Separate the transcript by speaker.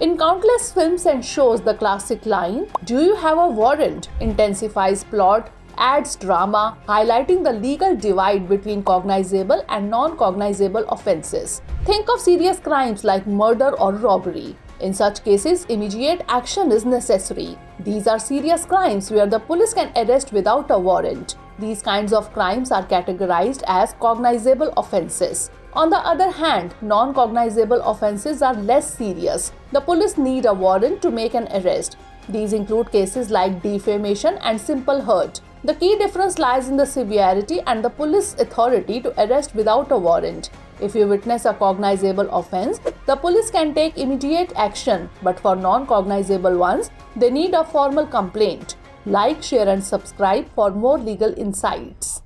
Speaker 1: In countless films and shows, the classic line, Do you have a warrant? intensifies plot, adds drama, highlighting the legal divide between cognizable and non cognizable offences. Think of serious crimes like murder or robbery. In such cases, immediate action is necessary. These are serious crimes where the police can arrest without a warrant. These kinds of crimes are categorized as cognizable offences. On the other hand, non cognizable offences are less serious. The police need a warrant to make an arrest. These include cases like defamation and simple hurt. The key difference lies in the severity and the police authority to arrest without a warrant. If you witness a cognizable offense, the police can take immediate action, but for non cognizable ones, they need a formal complaint. Like, share, and subscribe for more legal insights.